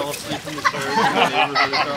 fell asleep in the chairs.